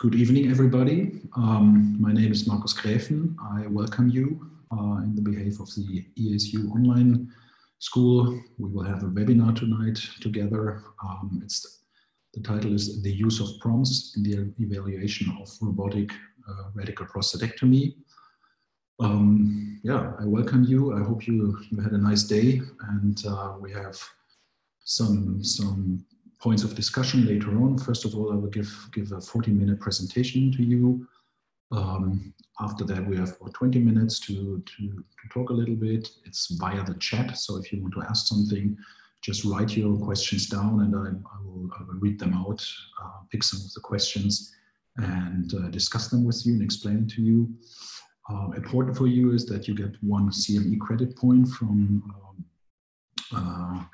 Good evening, everybody. Um, my name is Markus Graefen. I welcome you uh, in the behalf of the ESU online school. We will have a webinar tonight together. Um, it's the title is the use of PROMs in the evaluation of robotic uh, radical prostatectomy. Um, yeah, I welcome you. I hope you you had a nice day, and uh, we have some some points of discussion later on. First of all, I will give, give a 40 minute presentation to you. Um, after that, we have about 20 minutes to, to, to, talk a little bit. It's via the chat. So if you want to ask something, just write your questions down and I, I, will, I will, read them out, uh, pick some of the questions and uh, discuss them with you and explain to you. Uh, important for you is that you get one CME credit point from um, uh,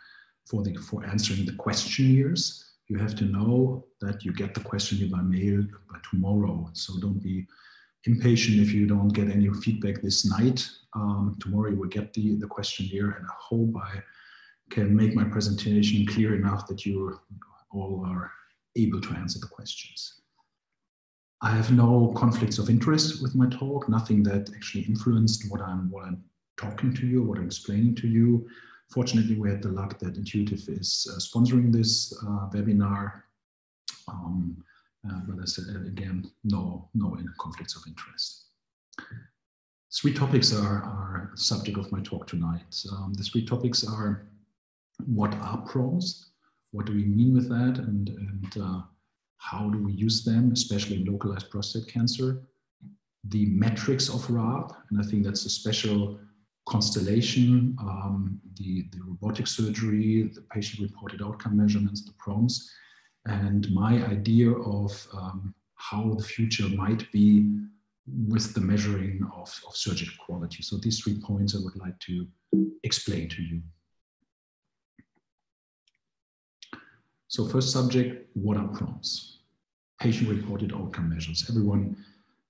for, the, for answering the questionnaires, you have to know that you get the questionnaire by mail by tomorrow. So don't be impatient if you don't get any feedback this night. Um, tomorrow you will get the, the questionnaire and I hope I can make my presentation clear enough that you all are able to answer the questions. I have no conflicts of interest with my talk, nothing that actually influenced what I'm, what I'm talking to you, what I'm explaining to you. Fortunately, we had the luck that Intuitive is uh, sponsoring this uh, webinar. Um, uh, but I said again, no, no conflicts of interest. Three topics are, are subject of my talk tonight. Um, the three topics are what are PROMs? What do we mean with that? And, and uh, how do we use them, especially in localized prostate cancer? The metrics of RAP, and I think that's a special constellation, um, the, the robotic surgery, the patient-reported outcome measurements, the PROMs, and my idea of um, how the future might be with the measuring of, of surgical quality. So these three points I would like to explain to you. So first subject, what are PROMs? Patient-reported outcome measures. Everyone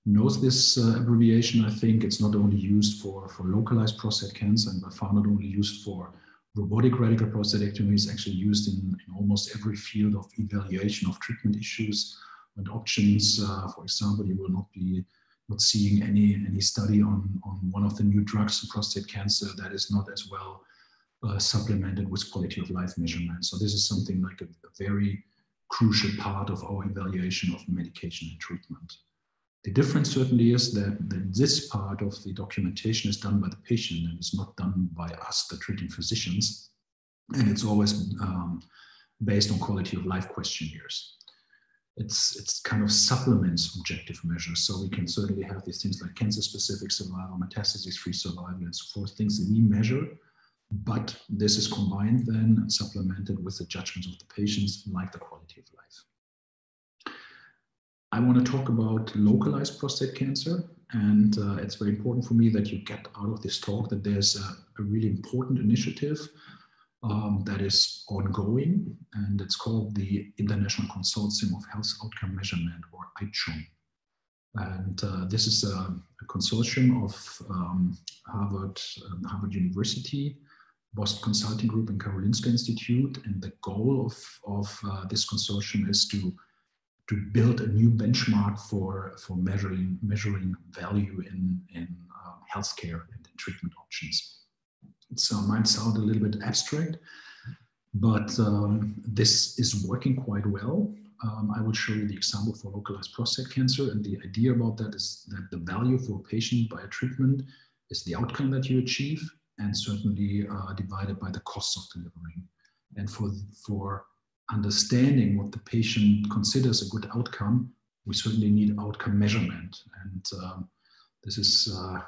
knows this uh, abbreviation. I think it's not only used for, for localized prostate cancer and by far not only used for robotic radical prostatectomy, it's actually used in, in almost every field of evaluation of treatment issues and options. Uh, for example, you will not be not seeing any, any study on, on one of the new drugs in prostate cancer that is not as well uh, supplemented with quality of life measurements. So this is something like a, a very crucial part of our evaluation of medication and treatment. The difference certainly is that, that this part of the documentation is done by the patient and it's not done by us, the treating physicians. And it's always um, based on quality of life questionnaires. It's, it's kind of supplements objective measures. So we can certainly have these things like cancer specific survival, metastasis free survival, and so forth, things that we measure. But this is combined then and supplemented with the judgments of the patients, like the quality of life. I want to talk about localized prostate cancer. And uh, it's very important for me that you get out of this talk that there's a, a really important initiative um, that is ongoing, and it's called the International Consortium of Health Outcome Measurement, or ICHOM. And uh, this is a, a consortium of um, Harvard, um, Harvard University, Boston Consulting Group, and Karolinska Institute. And the goal of, of uh, this consortium is to to build a new benchmark for, for measuring, measuring value in, in uh, healthcare and in treatment options. So it might sound a little bit abstract, but um, this is working quite well. Um, I will show you the example for localized prostate cancer. And the idea about that is that the value for a patient by a treatment is the outcome that you achieve and certainly uh, divided by the cost of delivering. And for, for understanding what the patient considers a good outcome, we certainly need outcome measurement. And um, this is uh,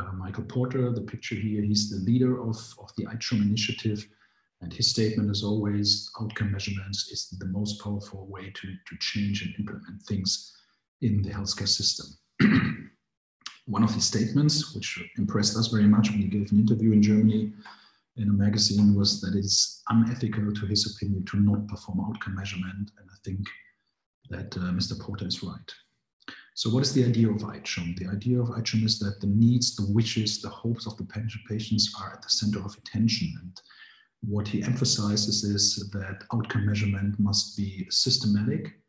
uh, Michael Porter, the picture here, he's the leader of, of the ICHOM initiative. And his statement is always outcome measurements is the most powerful way to, to change and implement things in the healthcare system. One of his statements, which impressed us very much when he gave an interview in Germany, in a magazine was that it's unethical, to his opinion, to not perform outcome measurement. And I think that uh, Mr. Porter is right. So what is the idea of ICHOM? The idea of ICHOM is that the needs, the wishes, the hopes of the patients are at the center of attention. And what he emphasizes is that outcome measurement must be systematic,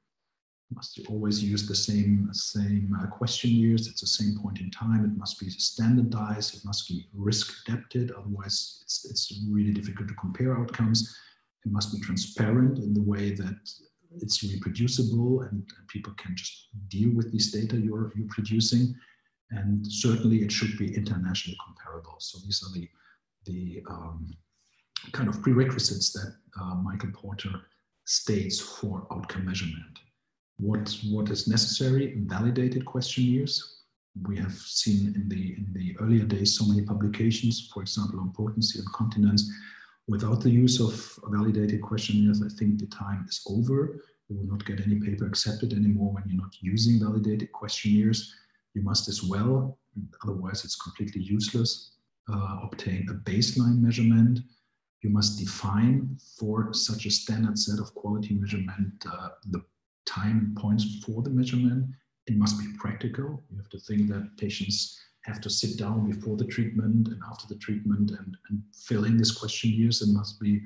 must always use the same same uh, questionnaires. It's the same point in time. It must be standardized. It must be risk adapted. Otherwise, it's it's really difficult to compare outcomes. It must be transparent in the way that it's reproducible and, and people can just deal with this data you're you're producing. And certainly, it should be internationally comparable. So these are the the um, kind of prerequisites that uh, Michael Porter states for outcome measurement what, what is necessary, validated questionnaires. We have seen in the, in the earlier days so many publications, for example, on potency and continence. Without the use of validated questionnaires, I think the time is over. You will not get any paper accepted anymore when you're not using validated questionnaires. You must as well, otherwise it's completely useless, uh, obtain a baseline measurement. You must define for such a standard set of quality measurement uh, the time points for the measurement. It must be practical. You have to think that patients have to sit down before the treatment and after the treatment and, and fill in this questionnaires and must be,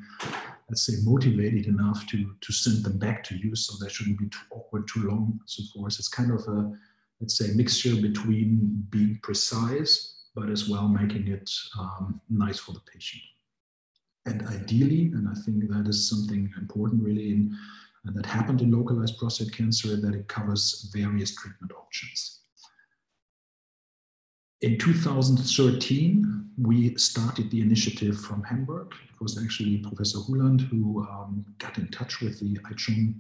let's say, motivated enough to, to send them back to you so they shouldn't be too awkward, too long, so forth. It's kind of a, let's say, mixture between being precise but as well making it um, nice for the patient. And ideally, and I think that is something important really in that happened in localized prostate cancer that it covers various treatment options. In 2013, we started the initiative from Hamburg. It was actually Professor Huland who um, got in touch with the ICHOM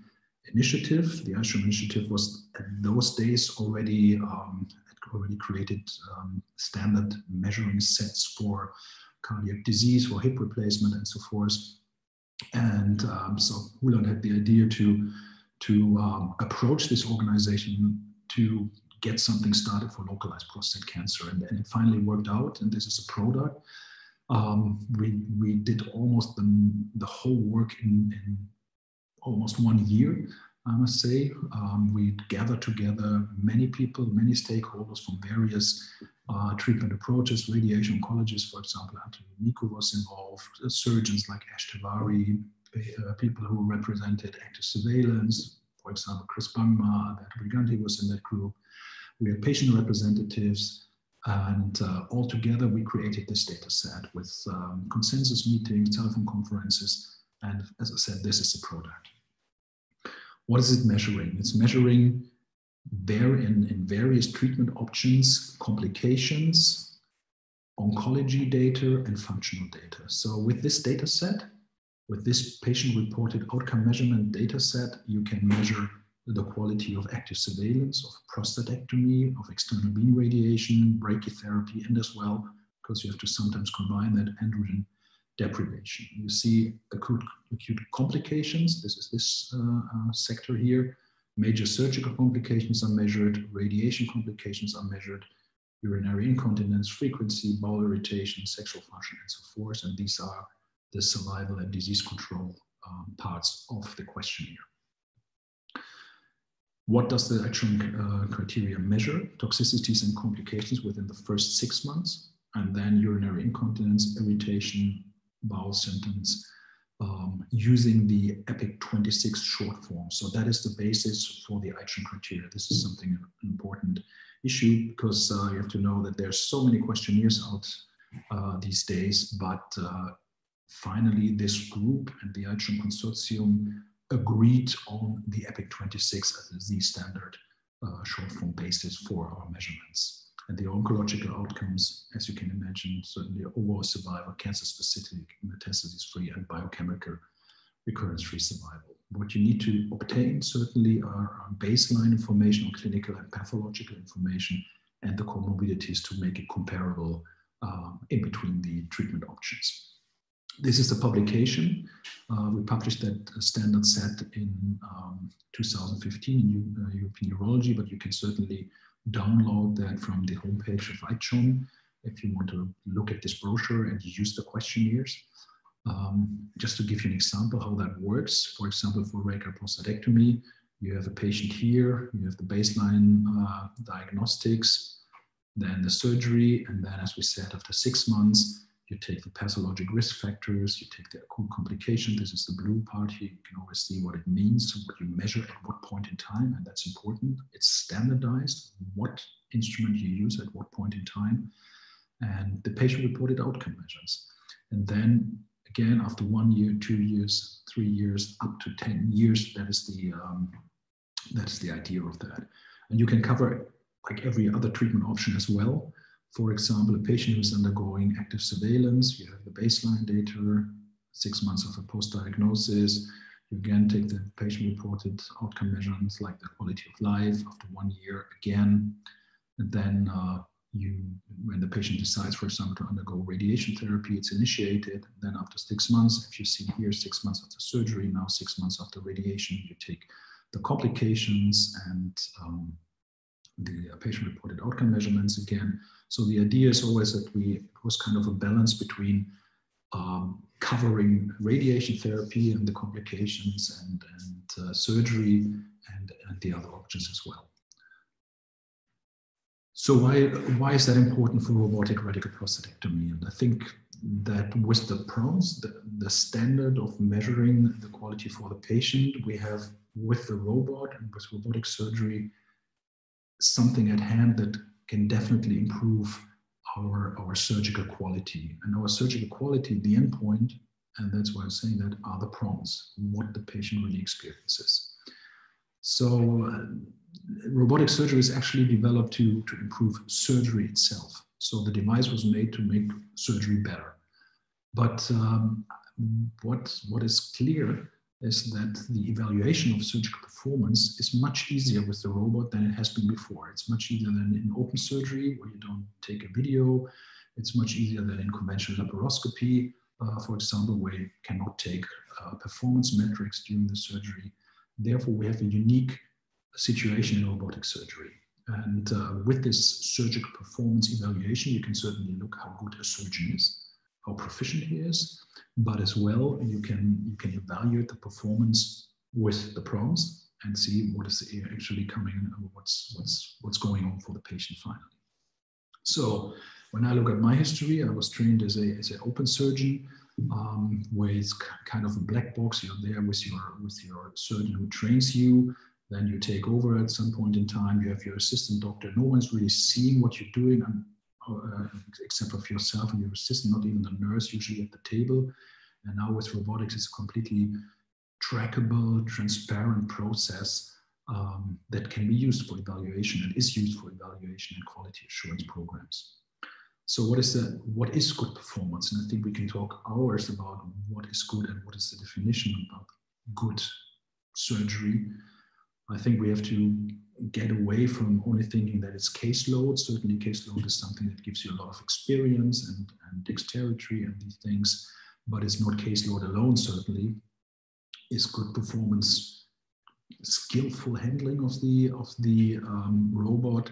initiative. The ICHOM initiative was at those days already um, already created um, standard measuring sets for cardiac disease, for hip replacement, and so forth. And um, so Huland had the idea to, to um, approach this organization to get something started for localized prostate cancer. And, and it finally worked out, and this is a product. Um, we, we did almost the, the whole work in, in almost one year. I must say. Um, we gathered together many people, many stakeholders from various uh, treatment approaches, radiation oncologists, for example, Anthony Niku was involved, uh, surgeons like Ash Tewari, uh, people who represented active surveillance, for example, Chris Bangma, that Briganti was in that group. We had patient representatives, and uh, all together we created this data set with um, consensus meetings, telephone conferences, and as I said, this is the product. What is it measuring? It's measuring there in, in various treatment options, complications, oncology data, and functional data. So with this data set, with this patient-reported outcome measurement data set, you can measure the quality of active surveillance, of prostatectomy, of external beam radiation, brachytherapy, and as well, because you have to sometimes combine that androgen deprivation. You see acute, acute complications. This is this uh, uh, sector here. Major surgical complications are measured, radiation complications are measured, urinary incontinence, frequency, bowel irritation, sexual function, and so forth. And these are the survival and disease control um, parts of the questionnaire. What does the actual uh, criteria measure? Toxicities and complications within the first six months, and then urinary incontinence, irritation, bowel symptoms um, using the EPIC 26 short form. So that is the basis for the ICHOM criteria. This is something an important issue because uh, you have to know that there's so many questionnaires out uh, these days, but uh, finally this group and the ICHOM consortium agreed on the EPIC 26 as the standard uh, short form basis for our measurements and the oncological outcomes, as you can imagine, certainly overall survival, cancer specific, metastasis free, and biochemical recurrence free survival. What you need to obtain certainly are, baseline information on clinical and pathological information and the comorbidities to make it comparable um, in between the treatment options. This is the publication. Uh, we published that standard set in um, 2015 in uh, European Urology, but you can certainly download that from the homepage of ICHOM if you want to look at this brochure and use the questionnaires. Um, just to give you an example how that works, for example, for radical prostatectomy, you have a patient here, you have the baseline uh, diagnostics, then the surgery, and then, as we said, after six months, you take the pathologic risk factors, you take the complication. This is the blue part here. You can always see what it means, what you measure at what point in time, and that's important. It's standardized, what instrument you use at what point in time, and the patient reported outcome measures. And then again, after one year, two years, three years, up to 10 years, that is the, um, that is the idea of that. And you can cover like every other treatment option as well. For example, a patient who's undergoing active surveillance, you have the baseline data, six months of a post-diagnosis. You again take the patient-reported outcome measurements like the quality of life after one year again. And then uh, you, when the patient decides, for example, to undergo radiation therapy, it's initiated. Then after six months, if you see here, six months after surgery, now six months after radiation, you take the complications and um, the patient-reported outcome measurements again. So the idea is always that we it was kind of a balance between um, covering radiation therapy and the complications and, and uh, surgery and, and the other options as well. So why, why is that important for robotic radical prostatectomy? And I think that with the PROMs, the, the standard of measuring the quality for the patient, we have with the robot and with robotic surgery, something at hand that can definitely improve our, our surgical quality. And our surgical quality, the endpoint, and that's why I'm saying that, are the PROMs, what the patient really experiences. So uh, robotic surgery is actually developed to, to improve surgery itself. So the device was made to make surgery better. But um, what, what is clear is that the evaluation of surgical performance is much easier with the robot than it has been before. It's much easier than in open surgery where you don't take a video. It's much easier than in conventional laparoscopy, uh, for example, where you cannot take uh, performance metrics during the surgery. Therefore, we have a unique situation in robotic surgery. And uh, with this surgical performance evaluation, you can certainly look how good a surgeon is, how proficient he is, but as well you can you can evaluate the performance with the PROMs and see what is actually coming what's what's what's going on for the patient finally. So when i look at my history i was trained as a as an open surgeon um, where it's kind of a black box. You're there with your with your surgeon who trains you. Then you take over at some point in time. You have your assistant doctor. No one's really seeing what you're doing uh, except of yourself and your assistant, not even the nurse usually at the table. And now with robotics, it's a completely trackable, transparent process um, that can be used for evaluation and is used for evaluation and quality assurance programs. So what is the what is good performance? And I think we can talk hours about what is good and what is the definition about good surgery. I think we have to get away from only thinking that it's caseload. Certainly, caseload is something that gives you a lot of experience and, and dexterity and these things, but it's not caseload alone, certainly. Is good performance, skillful handling of the, of the um, robot.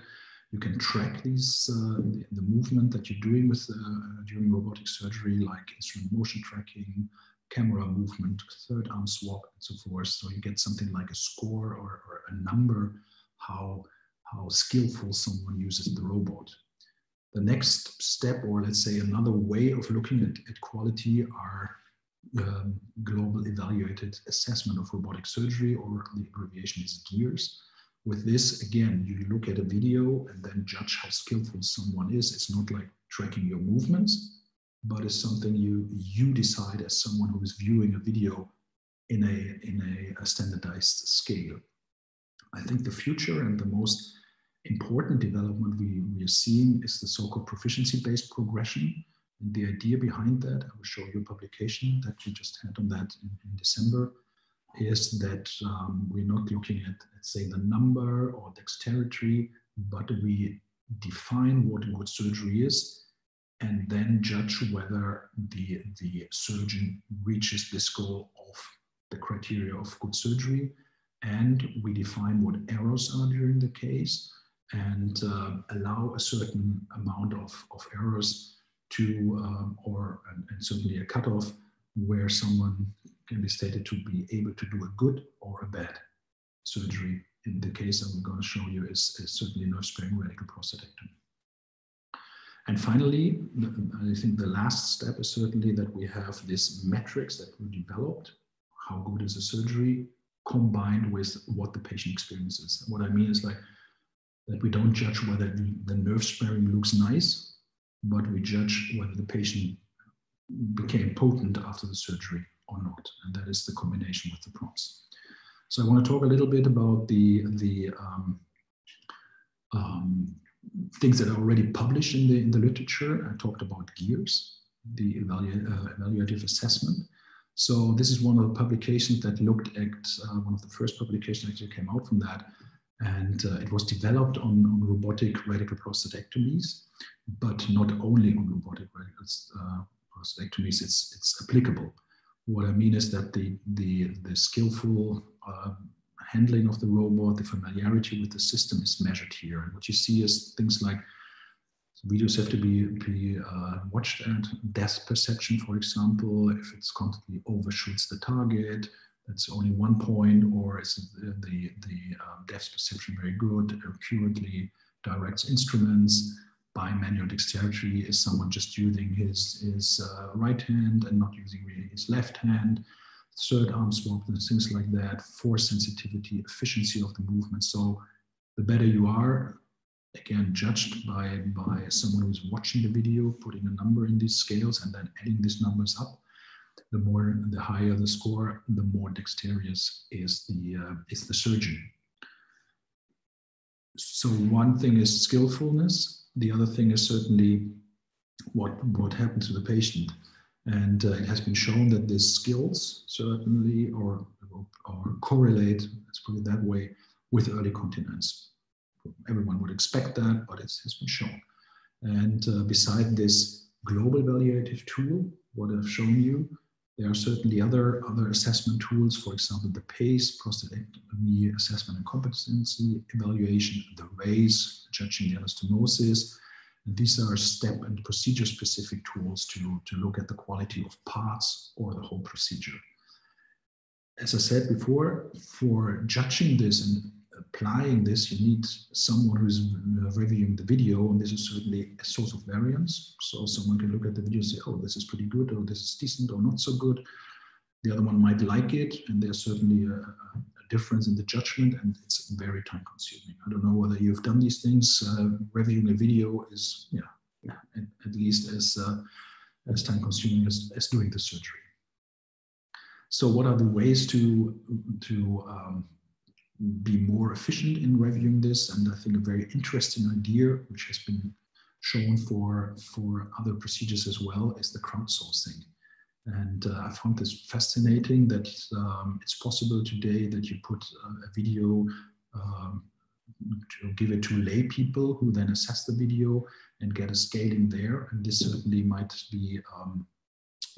You can track these, uh, the, the, movement that you're doing with uh, during robotic surgery, like instrument motion tracking, camera movement, third arm swap, and so forth. So you get something like a score or, or a number how, how skillful someone uses the robot. The next step, or let's say another way of looking at, at quality, are um, global evaluated assessment of robotic surgery, or the abbreviation is GEARS. With this, again, you look at a video and then judge how skillful someone is. It's not like tracking your movements, but it's something you you decide as someone who is viewing a video in a in a, a standardized scale. I think the future and the most important development we, we are seeing is the so-called proficiency-based progression. And the idea behind that, I will show you a publication that we just had on that in, in December, is that um, we're not looking at, let's say, the number or dexterity, but we define what good surgery is and then judge whether the, the surgeon reaches this goal of the criteria of good surgery and we define what errors are during the case and uh, allow a certain amount of, of errors to, um, or and, and, certainly a cutoff where someone can be stated to be able to do a good or a bad surgery. In the case that we're going to show you is, is certainly nerve sparing radical prostatectomy. And finally, I think the last step is certainly that we have this metrics that we developed. How good is the surgery combined with what the patient experiences? What I mean is like that we don't judge whether the, the nerve sparing looks nice, but we judge whether the patient became potent after the surgery or not. And that is the combination with the PROMs. So I want to talk a little bit about the, the um, um, things that are already published in the, in the literature. I talked about GEARS, the evalu uh, evaluative assessment. So this is one of the publications that looked at, uh, one of the first publications that came out from that. And uh, it was developed on, on, robotic radical prostatectomies, but not only on robotic radical uh, prostatectomies, it's, it's applicable. What I mean is that the, the, the skillful uh, handling of the robot, the familiarity with the system is measured here. And what you see is things like videos have to be, be uh, watched at depth perception, for example, if it's constantly overshoots the target, that's only one point, or is the, the, the um, depth perception very good, accurately directs instruments, By manual dexterity, is someone just using his, his uh, right hand and not using really his left hand, third arm swap and things like that, force sensitivity, efficiency of the movement. So the better you are, again, judged by, by someone who's watching the video, putting a number in these scales and then adding these numbers up, the more, the higher the score, the more dexterous is the, uh, is the surgeon. So one thing is skillfulness. The other thing is certainly what, what happens to the patient. And uh, it has been shown that these skills certainly or, or correlate, let's put it that way, with early continence. Everyone would expect that, but it has been shown. And uh, beside this global evaluative tool, what I've shown you, there are certainly other, other assessment tools, for example, the PACE, prostatectomy assessment and competency evaluation, the RACE, judging the anastomosis, these are step and procedure specific tools to, to look at the quality of parts or the whole procedure. As I said before, for judging this and applying this, you need someone who's reviewing the video, and this is certainly a source of variance. So someone can look at the video and say, oh, this is pretty good, or this is decent, or not so good. The other one might like it, and there's certainly a, a difference in the judgment and it's very time consuming. I don't know whether you've done these things. Uh, reviewing a video is, yeah, yeah at, at least as, uh, as time consuming as, as doing the surgery. So what are the ways to, to um, be more efficient in reviewing this? And I think a very interesting idea, which has been shown for, for other procedures as well, is the crowdsourcing. And uh, I found this fascinating that um, it's possible today that you put a video um, to give it to lay people who then assess the video and get a scaling there. And this certainly might be um,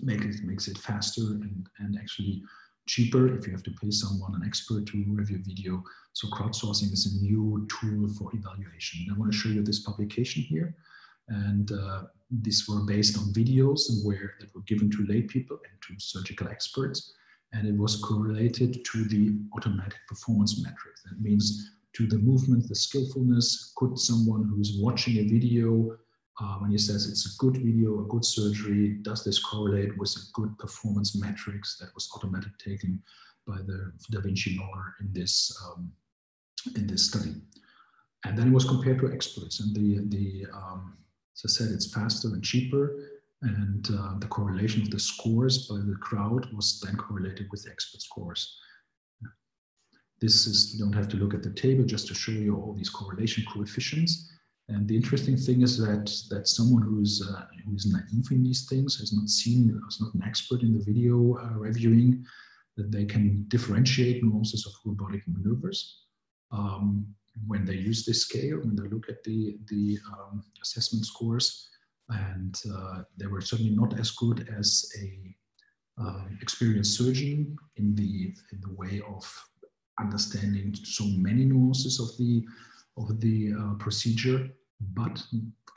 make it makes it faster and, and actually cheaper if you have to pay someone, an expert to review video. So crowdsourcing is a new tool for evaluation. And I want to show you this publication here. And uh, these were based on videos where that were given to lay people and to surgical experts. And it was correlated to the automatic performance metric. That means to the movement, the skillfulness. Could someone who's watching a video, uh, when he says it's a good video, a good surgery, does this correlate with a good performance metrics that was automatically taken by the Da Vinci logger in this um, in this study? And then it was compared to experts, and the the um, as I said, it's faster and cheaper. And uh, the correlation of the scores by the crowd was then correlated with the expert scores. This is, you don't have to look at the table just to show you all these correlation coefficients. And the interesting thing is that that someone who's uh, who's naive in these things has not seen, is not an expert in the video uh, reviewing, that they can differentiate nuances of robotic maneuvers. Um, when they use this scale, when they look at the, the um, assessment scores, and uh, they were certainly not as good as a uh, experienced surgeon in the in the way of understanding so many nuances of the of the uh, procedure, but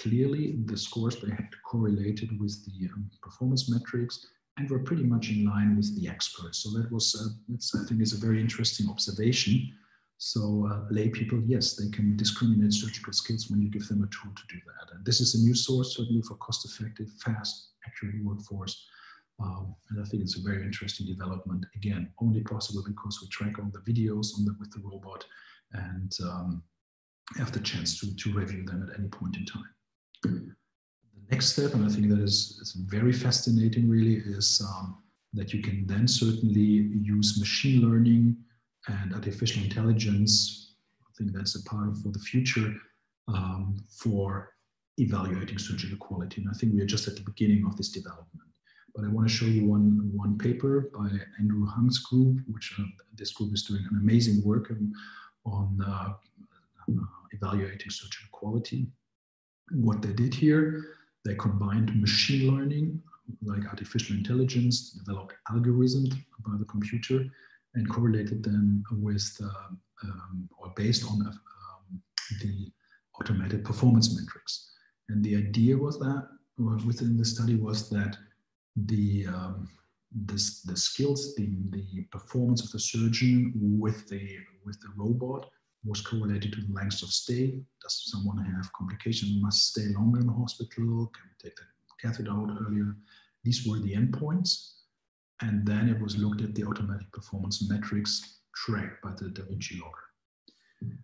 clearly the scores they had correlated with the um, performance metrics and were pretty much in line with the experts. So that was, uh, I think, is a very interesting observation So uh, lay people, yes, they can discriminate surgical skills when you give them a tool to do that. And this is a new source, certainly for cost-effective, fast, accurate workforce. Um, and I think it's a very interesting development. Again, only possible because we track all the videos on the, with the robot and um, have the chance to, to review them at any point in time. The next step, and I think that is, is very fascinating really, is um, that you can then certainly use machine learning and artificial intelligence. I think that's a part for the future um, for evaluating surgical quality. And I think we are just at the beginning of this development. But I want to show you one, one paper by Andrew Hung's group, which uh, this group is doing an amazing work on uh, uh, evaluating surgical quality. What they did here, they combined machine learning, like artificial intelligence, developed algorithms by the computer, and correlated them with uh, um, or based on uh, um, the automated performance metrics. And the idea was that within the study was that the um, this, the skills, the, the performance of the surgeon with the with the robot was correlated to the length of stay. Does someone have complications? Must stay longer in the hospital? Can we take the catheter out earlier? These were the endpoints. And then it was looked at the automatic performance metrics tracked by the Da Vinci logger.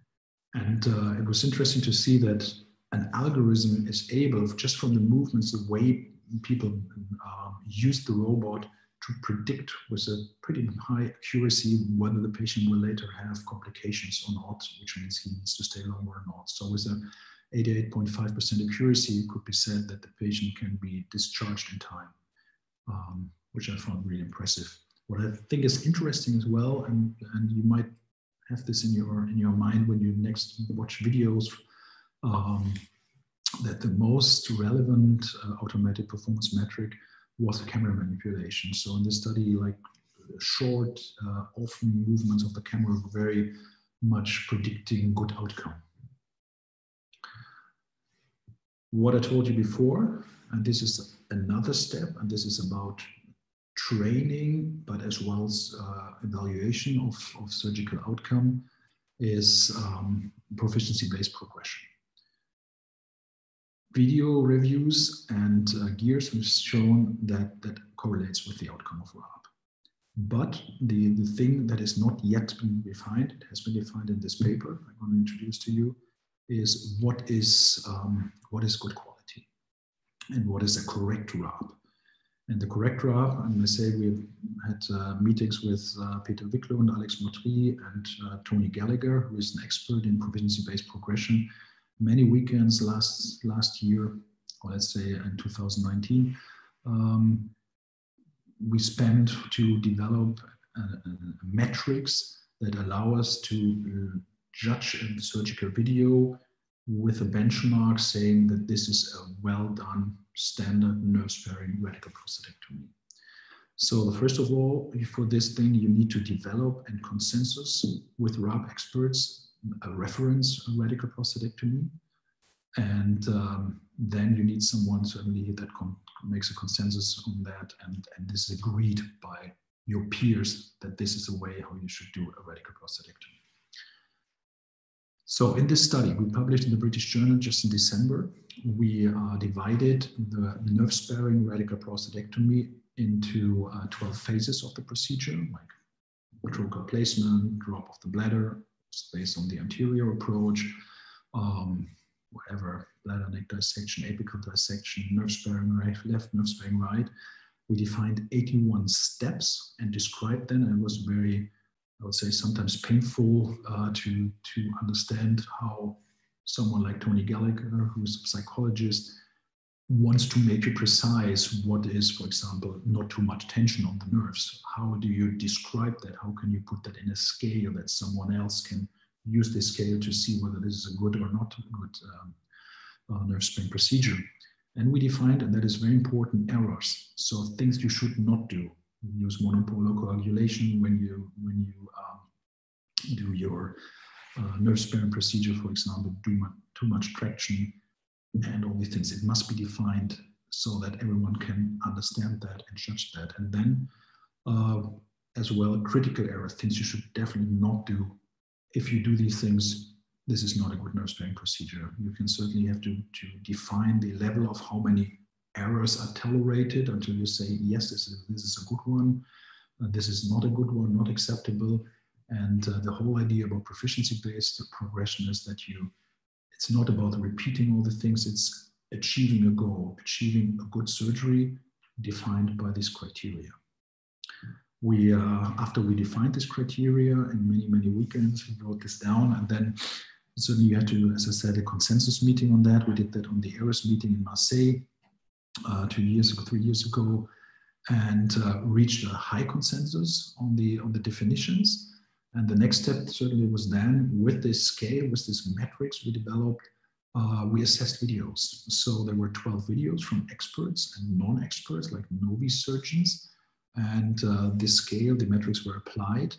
And uh, it was interesting to see that an algorithm is able, just from the movements, the way people uh, use the robot to predict with a pretty high accuracy whether the patient will later have complications or not, which means he needs to stay longer or not. So with a 88.5% accuracy, it could be said that the patient can be discharged in time. Um, which I found really impressive. What I think is interesting as well, and, and you might have this in your in your mind when you next watch videos, um, that the most relevant uh, automatic performance metric was camera manipulation. So in this study, like short, uh, often movements of the camera were very much predicting good outcome. What I told you before, and this is another step, and this is about training, but as well as uh, evaluation of, of surgical outcome is um, proficiency-based progression. Video reviews and uh, gears have shown that that correlates with the outcome of RAP. But the, the thing that is not yet been defined, it has been defined in this paper I'm going to introduce to you, is what is, um, what is good quality and what is a correct RARP. And the correct And to say we've had uh, meetings with uh, Peter Wiklund and Alex Mottrie and uh, Tony Gallagher, who is an expert in proficiency-based progression. Many weekends last last year, or let's say in 2019, um, we spent to develop uh, uh, metrics that allow us to uh, judge a surgical video with a benchmark saying that this is a well done standard nerve sparing radical prostatectomy. So first of all, for this thing, you need to develop a consensus with RARP experts, a reference radical prostatectomy. And um, then you need someone certainly that makes a consensus on that. And, and this is agreed by your peers that this is the way how you should do a radical prostatectomy. So in this study, we published in the British Journal just in December, we uh, divided the nerve-sparing radical prostatectomy into uh, 12 phases of the procedure, like trocar placement, drop of the bladder, based on the anterior approach, um, whatever, bladder neck dissection, apical dissection, nerve-sparing right, left, nerve-sparing right. We defined 81 steps and described them, and it was very I would say sometimes painful uh, to to understand how someone like Tony Gallagher, who's a psychologist, wants to make you precise what is, for example, not too much tension on the nerves. How do you describe that? How can you put that in a scale that someone else can use this scale to see whether this is a good or not good um, uh, nerve spring procedure? And we defined, and that is very important, errors. So things you should not do use monopolar coagulation when you when you um, do your uh, nerve sparing procedure, for example, do much, too much traction and all these things. It must be defined so that everyone can understand that and judge that. And then uh, as well, critical errors, things you should definitely not do if you do these things, this is not a good nerve sparing procedure. You can certainly have to, to define the level of how many errors are tolerated until you say, yes, this is, this is a good one, uh, this is not a good one, not acceptable. And uh, the whole idea about proficiency-based progression is that you, it's not about repeating all the things, it's achieving a goal, achieving a good surgery defined by these criteria. We, uh, after we defined this criteria in many, many weekends, we wrote this down and then certainly you had to, as I said, a consensus meeting on that. We did that on the ERUS meeting in Marseille uh, two years ago, three years ago, and uh, reached a high consensus on the on the definitions. And the next step certainly was then with this scale, with this metrics we developed, uh, we assessed videos. So there were 12 videos from experts and non-experts like novice surgeons. And uh, this scale, the metrics were applied.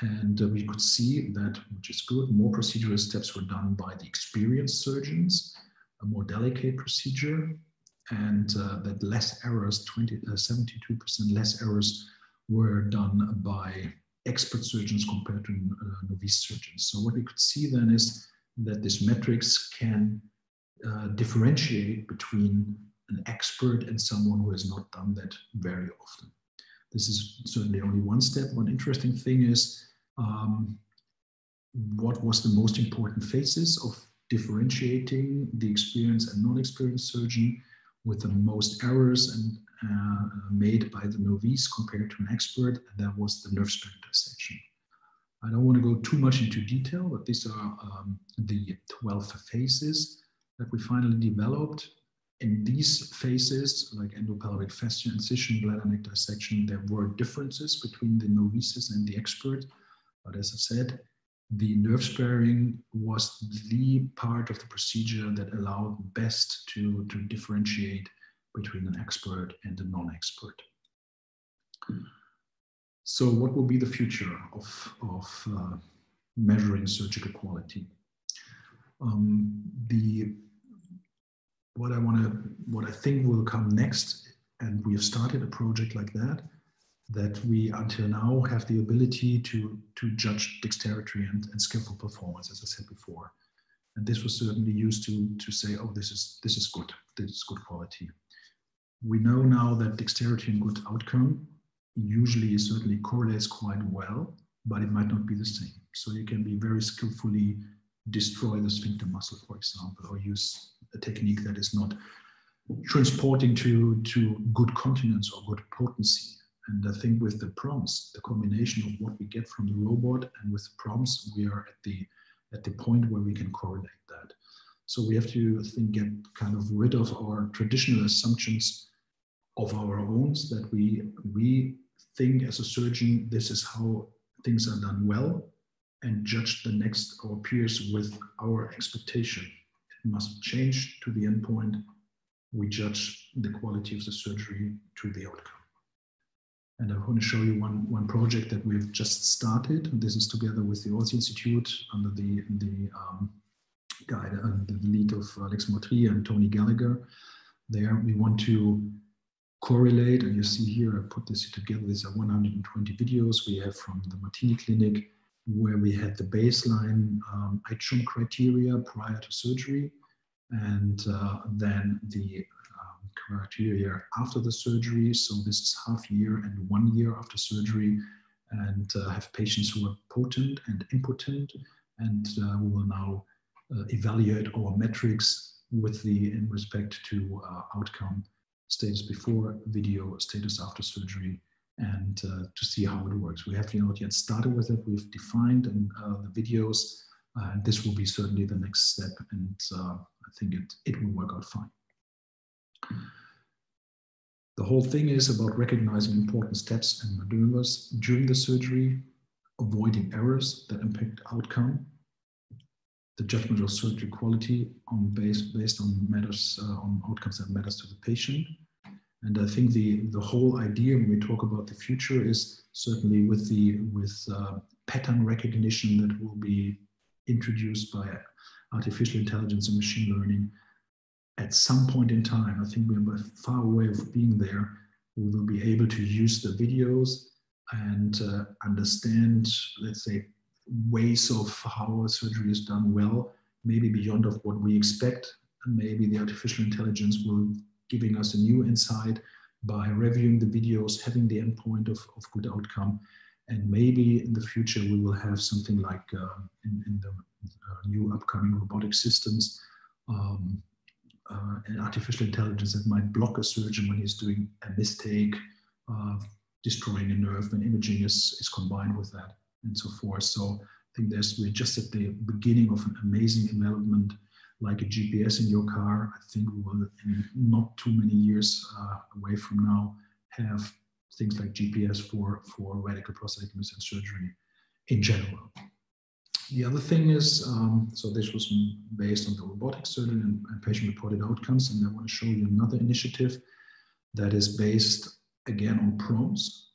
And uh, we could see that, which is good, more procedural steps were done by the experienced surgeons, a more delicate procedure, and uh, that less errors, 20, 72% uh, less errors were done by expert surgeons compared to uh, novice surgeons. So what we could see then is that this metrics can differentiate between an expert and someone who has not done that very often. This is certainly only one step. One interesting thing is um, what was the most important phases of differentiating the experienced and non-experienced surgeon with the most errors and uh, made by the novice compared to an expert, and that was the nerve sparing dissection. I don't want to go too much into detail, but these are um, the 12 phases that we finally developed. In these phases, like endopelvic fascia incision, bladder neck dissection, there were differences between the novices and the expert. But as I said, the nerve sparing was the part of the procedure that allowed best to, to differentiate between an expert and a non-expert. So what will be the future of, of uh, measuring surgical quality? Um, the, what I want to, what I think will come next, and we have started a project like that, that we until now have the ability to, to judge dexterity and, and skillful performance, as I said before. And this was certainly used to, to say, oh, this is, this is good, this is good quality. We know now that dexterity and good outcome usually certainly correlates quite well, but it might not be the same. So you can be very skillfully destroy the sphincter muscle, for example, or use a technique that is not transporting to, to good continence or good potency. And I think with the PROMs, the combination of what we get from the robot and with PROMs, we are at the at the point where we can correlate that. So we have to I think get kind of rid of our traditional assumptions of our own that we we think as a surgeon this is how things are done well and judge the next our peers with our expectation. It must change to the endpoint. We judge the quality of the surgery to the outcome. And I want to show you one, one project that we've just started. This is together with the Orsi Institute under the, the um, guide, uh, the lead of Alex Mottrie and Tony Gallagher. There we want to correlate, and you see here, I put this together, these are 120 videos we have from the Martini Clinic, where we had the baseline um, criteria prior to surgery, and uh, then the criteria here after the surgery. So this is half year and one year after surgery and uh, have patients who are potent and impotent. And uh, we will now uh, evaluate our metrics with the in respect to uh, outcome status before video, status after surgery, and uh, to see how it works. We have not yet started with it. We've defined and, uh, the videos, and this will be certainly the next step. And I think it, it will work out fine. The whole thing is about recognizing important steps and maneuvers during the surgery, avoiding errors that impact outcome, the judgment of surgery quality on base, based on matters uh, on outcomes that matters to the patient. And I think the, the whole idea when we talk about the future is certainly with the with uh, pattern recognition that will be introduced by artificial intelligence and machine learning at some point in time, I think we're far away of being there, we will be able to use the videos and uh, understand, let's say, ways of how surgery is done well, maybe beyond of what we expect. Maybe the artificial intelligence will giving us a new insight by reviewing the videos, having the endpoint of, of good outcome. And maybe in the future, we will have something like uh, in, in, the uh, new upcoming robotic systems, um, uh, an artificial intelligence that might block a surgeon when he's doing a mistake, uh, destroying a nerve when imaging is, is combined with that and so forth. So I think there's, we're just at the beginning of an amazing development like a GPS in your car. I think we will, in not too many years uh, away from now, have things like GPS for, for radical prostatectomy and surgery in general. The other thing is, um, so this was based on the robotic surgery and, and patient-reported outcomes, and I want to show you another initiative that is based again on PROMS.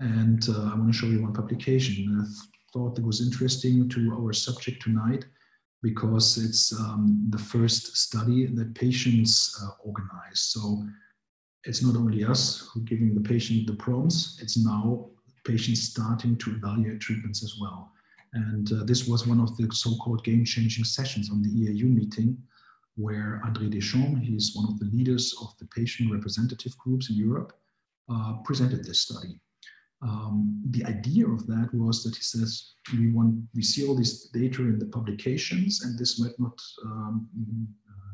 And uh, I want to show you one publication. I thought it was interesting to our subject tonight because it's um, the first study that patients uh, organize. So it's not only us who giving the patient the PROMS, it's now patients starting to evaluate treatments as well. And uh, this was one of the so-called game-changing sessions on the EAU meeting where André Deschamps, he's one of the leaders of the patient representative groups in Europe, uh, presented this study. Um, the idea of that was that he says we want we see all this data in the publications, and this might not um,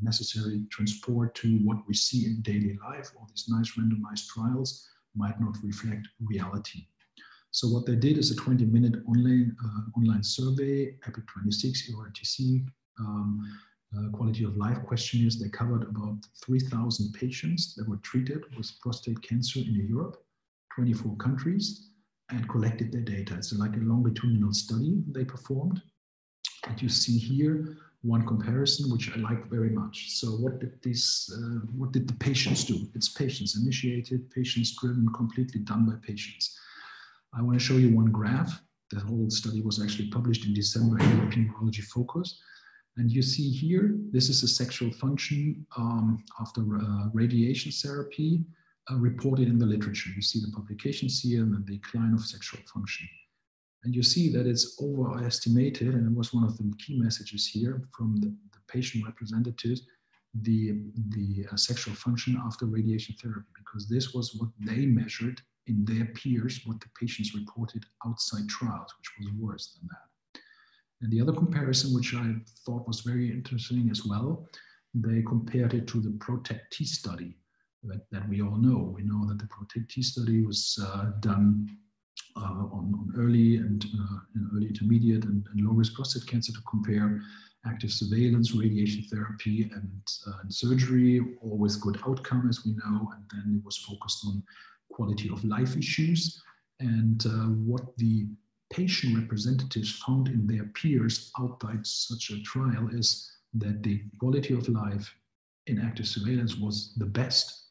necessarily transport to what we see in daily life. All these nice randomized trials might not reflect reality. So what they did is a 20-minute online uh, online survey, EPIC 26, EORTC, um, uh, quality of life questionnaires. They covered about 3,000 patients that were treated with prostate cancer in Europe 24 countries and collected their data. It's like a longitudinal study they performed. And you see here one comparison, which I like very much. So what did this, uh, what did the patients do? It's patients initiated, patients driven, completely done by patients. I want to show you one graph. The whole study was actually published in December in European Urology Focus. And you see here, this is a sexual function um, after uh, radiation therapy uh, reported in the literature. You see the publications here and the decline of sexual function. And you see that it's overestimated, and it was one of the key messages here from the, the patient representatives, the, the uh, sexual function after radiation therapy, because this was what they measured in their peers, what the patients reported outside trials, which was worse than that. And the other comparison, which I thought was very interesting as well, they compared it to the PROTECT T study, that, that we all know. We know that the Protect T study was uh, done uh, on, on, early and uh, early intermediate and, and, low risk prostate cancer to compare active surveillance, radiation therapy, and, uh, and, surgery, always good outcome, as we know. And then it was focused on quality of life issues and uh, what the patient representatives found in their peers outside such a trial is that the quality of life in active surveillance was the best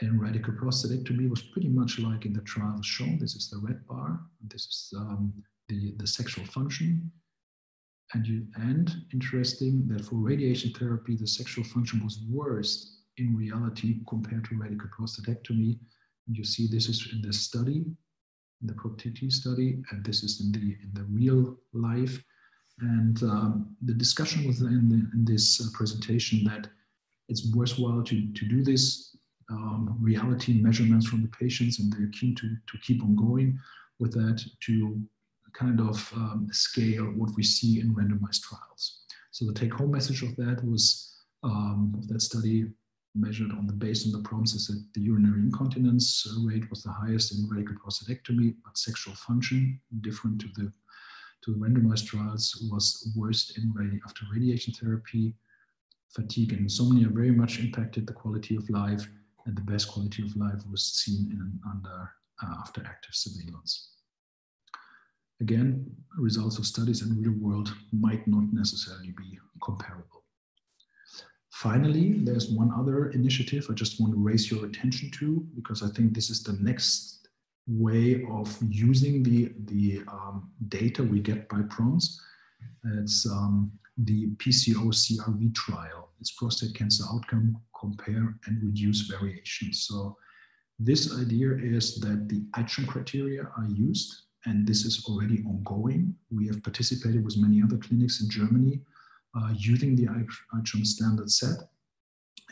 and radical prostatectomy was pretty much like in the trials shown. This is the red bar. This is um, the, the sexual function. And, you, and interesting that for radiation therapy, the sexual function was worse in reality compared to radical prostatectomy. You see this is in the study, in the PROTECT study, and this is in the, in the real life. And um, the discussion was in, the, in this uh, presentation that it's worthwhile to, to do this um, reality measurements from the patients, and they're keen to, to keep on going with that to kind of um, scale what we see in randomized trials. So the take-home message of that was um, of that study measured on the based on the PROMS that the urinary incontinence rate was the highest in radical prostatectomy, but sexual function, different to the to the randomized trials, was worst in after radiation therapy. Fatigue and insomnia very much impacted the quality of life and the best quality of life was seen in under uh, after active surveillance. Again, results of studies in real world might not necessarily be comparable. Finally, there's one other initiative I just want to raise your attention to because I think this is the next way of using the, the um, data we get by PROMS. It's um, the PCO CRV trial. It's prostate cancer outcome compare and reduce variation. So this idea is that the ICHOM criteria are used and this is already ongoing. We have participated with many other clinics in Germany uh, using the ICHOM standard set.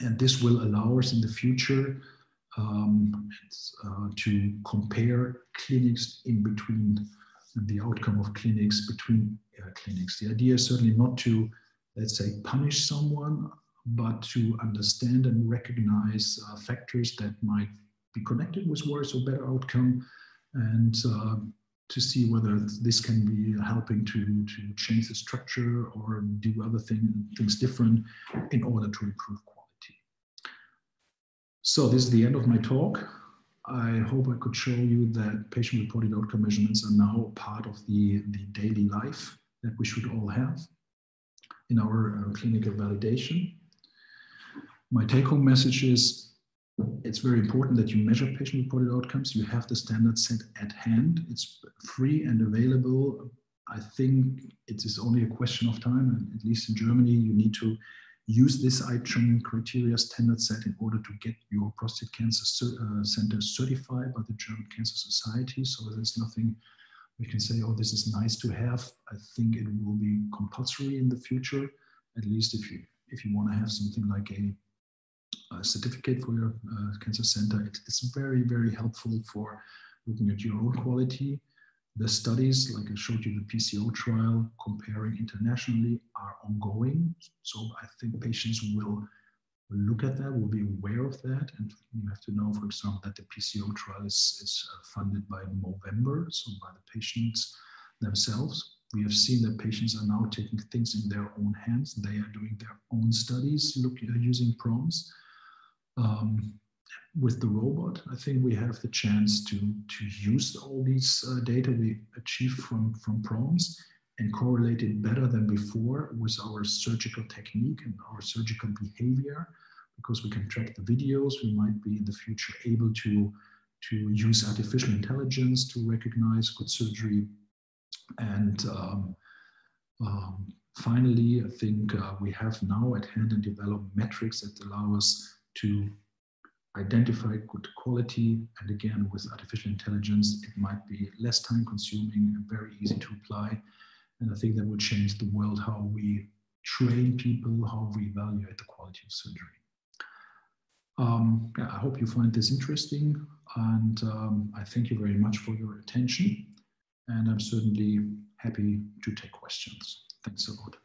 And this will allow us in the future um, uh, to compare clinics in between the outcome of clinics between uh, clinics. The idea is certainly not to, let's say, punish someone, but to understand and recognize uh, factors that might be connected with worse or better outcome and uh, to see whether this can be helping to, to change the structure or do other thing, things different in order to improve quality. So this is the end of my talk. I hope I could show you that patient-reported outcome measurements are now part of the, the daily life that we should all have in our uh, clinical validation. My take-home message is it's very important that you measure patient-reported outcomes. You have the standard set at hand. It's free and available. I think it is only a question of time, and at least in Germany, you need to use this ICHOM criteria standard set in order to get your prostate cancer uh, center certified by the German Cancer Society. So there's nothing we can say, oh, this is nice to have. I think it will be compulsory in the future, at least if you if you want to have something like a certificate for your uh, cancer center. It, it's very very helpful for looking at your own quality the studies, like I showed you the PCO trial, comparing internationally, are ongoing. So I think patients will look at that, will be aware of that. And you have to know, for example, that the PCO trial is, is uh, funded by Movember, so by the patients themselves. We have seen that patients are now taking things in their own hands. They are doing their own studies, looking, uh, using PROMs. Um, with the robot, I think we have the chance to, to use all these uh, data we achieve from, from PROMs and correlate it better than before with our surgical technique and our surgical behavior, because we can track the videos. We might be in the future able to, to use artificial intelligence to recognize good surgery. And um, um, finally, I think uh, we have now at hand and develop metrics that allow us to identify good quality. And again, with artificial intelligence, it might be less time consuming and very easy to apply. And I think that will change the world how we train people, how we evaluate the quality of surgery. Um, yeah, I hope you find this interesting and um, I thank you very much for your attention and I'm certainly happy to take questions. Thanks a lot.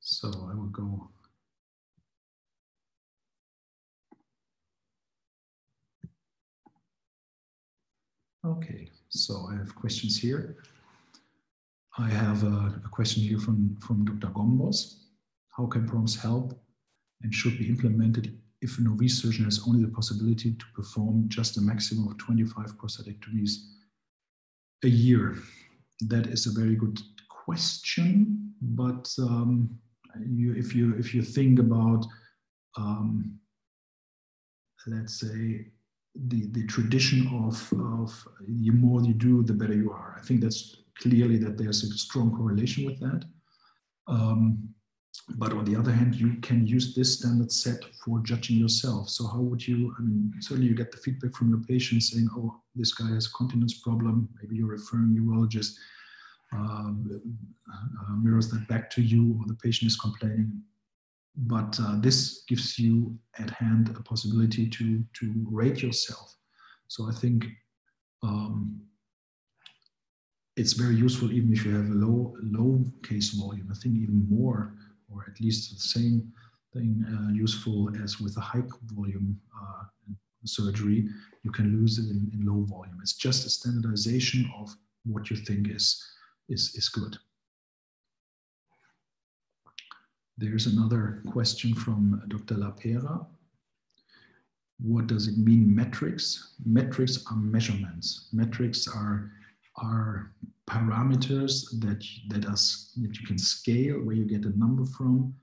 So I will go. Okay, so I have questions here. I have a, a question here from, from Dr. Gombos. How can PROMs help and should be implemented if a novice has only the possibility to perform just a maximum of 25 prostatectomies a year? That is a very good question, but um, you, if you if you think about um, let's say the the tradition of of the more you do the better you are i think that's clearly that there's a strong correlation with that um, but on the other hand you can use this standard set for judging yourself so how would you i mean certainly you get the feedback from your patient saying oh this guy has a continence problem maybe you're referring urologist um, uh, mirrors that back to you or the patient is complaining. But uh, this gives you at hand a possibility to, to rate yourself. So I think um, it's very useful even if you have a low, low case volume. I think even more, or at least the same thing uh, useful as with a high volume uh, surgery, you can lose it in, in, low volume. It's just a standardization of what you think is is, is good. There's another question from Dr. Lapera. What does it mean, metrics? Metrics are measurements. Metrics are, are parameters that, that, that you can scale, where you get a number from,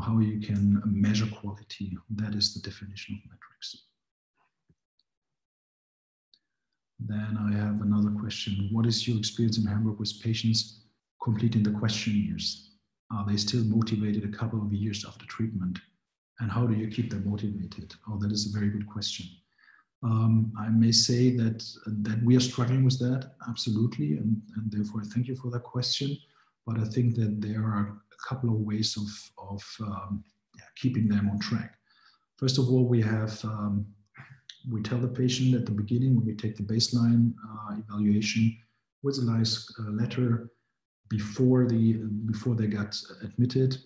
how you can measure quality. That is the definition of metrics. Then I have another question. What is your experience in Hamburg with patients completing the questionnaires? Are they still motivated a couple of years after treatment? And how do you keep them motivated? Oh, that is a very good question. Um, I may say that that we are struggling with that absolutely, and, and therefore thank you for that question. But I think that there are a couple of ways of of um, yeah, keeping them on track. First of all, we have um, we tell the patient at the beginning when we take the baseline uh, evaluation with a nice uh, letter before the before they got admitted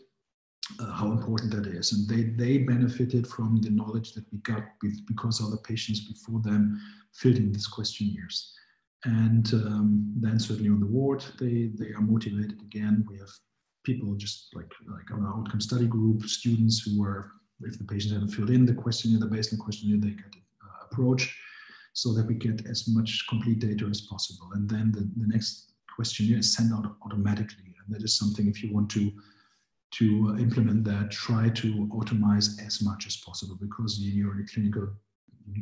uh, how important that is. And they they benefited from the knowledge that we got because other patients before them filled in these questionnaires. And um, then certainly on the ward they they are motivated again. We have people just like like on our outcome study group students who are if the patient haven't filled in the questionnaire the baseline questionnaire they get uh, approached so that we get as much complete data as possible. And then the, the next questionnaire is sent out automatically. And that is something if you want to to implement that, try to automate as much as possible because in your clinical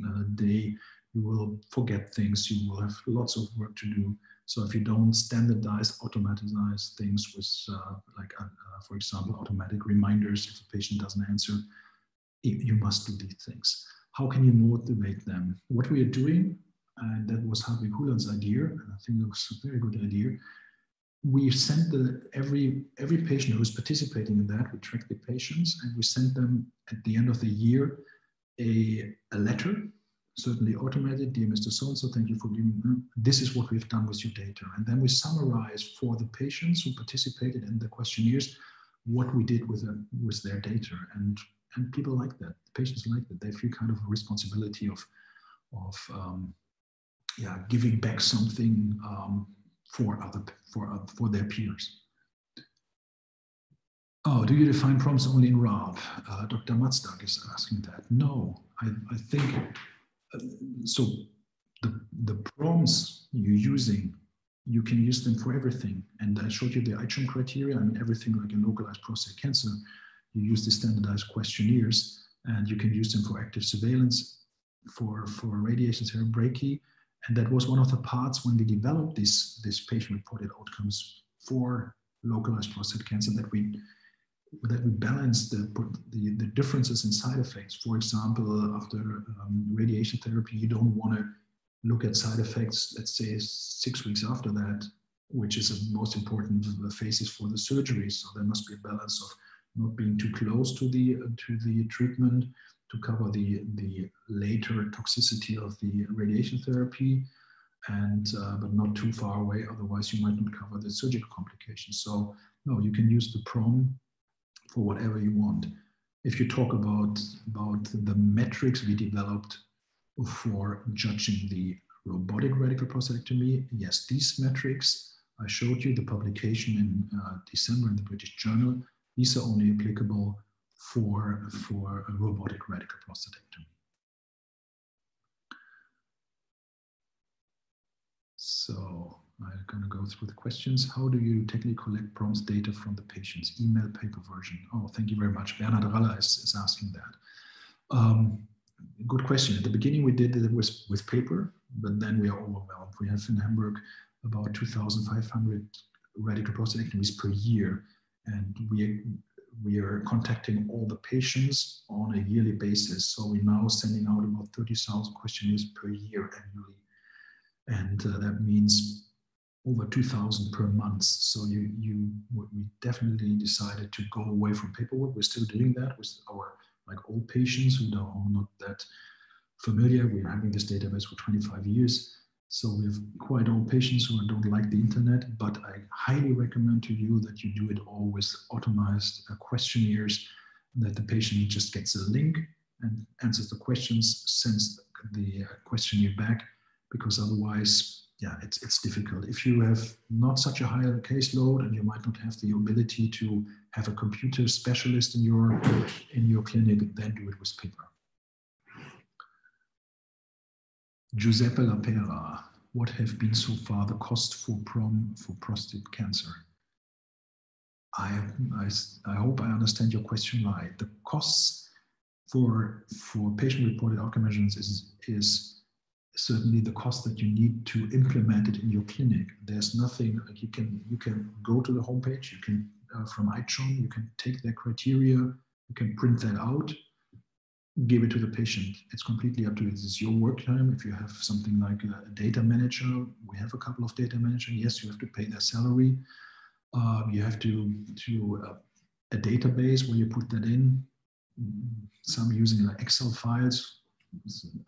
uh, day, you will forget things, you will have lots of work to do. So if you don't standardize, automatize things with, uh, like, uh, uh for example, automatic reminders if a patient doesn't answer, you must do these things. How can you motivate them? What we are doing and that was Hartwig Huland's idea, and I think it was a very good idea. We sent the every every patient who was participating in that, we tracked the patients, and we sent them at the end of the year a, a letter, certainly automated, dear Mr. So-and-so, thank you for giving this is what we've done with your data. And then we summarize for the patients who participated in the questionnaires what we did with, them, with their data. And, and people like that, the patients like that. They feel kind of a responsibility of, of um, yeah, giving back something um, for other for uh, for their peers. Oh, do you define PROMs only in RARP? Uh, Dr. Matzdag is asking that. No, I, I think uh, so. The the PROMs you're using, you can use them for everything. And I showed you the ICHOM criteria. I mean, everything like in localized prostate cancer, you use the standardized questionnaires, and you can use them for active surveillance, for for radiation therapy and that was one of the parts when we developed this, this patient-reported outcomes for localized prostate cancer that we that we balance the, the, the differences in side effects. For example, after um, radiation therapy, you don't want to look at side effects, let's say six weeks after that, which is the most important phases for the surgery. So there must be a balance of not being too close to the to the treatment, to cover the, the later toxicity of the radiation therapy, and uh, but not too far away. Otherwise, you might not cover the surgical complications. So no, you can use the PROM for whatever you want. If you talk about about the metrics we developed for judging the robotic radical prostatectomy, yes, these metrics I showed you the publication in uh, December in the British Journal. These are only applicable for, for a robotic radical prostatectomy. So I'm going to go through the questions. How do you technically collect PROMs data from the patient's email paper version? Oh, thank you very much. Bernard Raller is, is asking that. Um, good question. At the beginning, we did it with, with paper, but then we are overwhelmed. We have in Hamburg about 2,500 radical prostatectomies per year, and we we are contacting all the patients on a yearly basis. So we're now sending out about 30,000 questionnaires per year annually. And uh, that means over 2,000 per month. So you, you, we definitely decided to go away from paperwork. We're still doing that with our like old patients who are not that familiar. We're having this database for 25 years. So we have quite old patients who don't like the internet, but I highly recommend to you that you do it all with automized uh, questionnaires that the patient just gets a link and answers the questions, sends the uh, questionnaire back, because otherwise, yeah, it's, it's difficult. If you have not such a high caseload and you might not have the ability to have a computer specialist in your, in your clinic, then do it with paper. Giuseppe Lapera, what have been so far the cost for prom for prostate cancer? I, I, I hope I understand your question right. The costs for for patient-reported outcome measurements is is certainly the cost that you need to implement it in your clinic. There's nothing like you can you can go to the homepage. You can uh, from ICHOM, you can take their criteria. You can print that out, give it to the patient. It's completely up to you. This is your work time. If you have something like a, data manager, we have a couple of data managers. Yes, you have to pay their salary. Uh, you have to to uh, a database where you put that in. Some using like Excel files,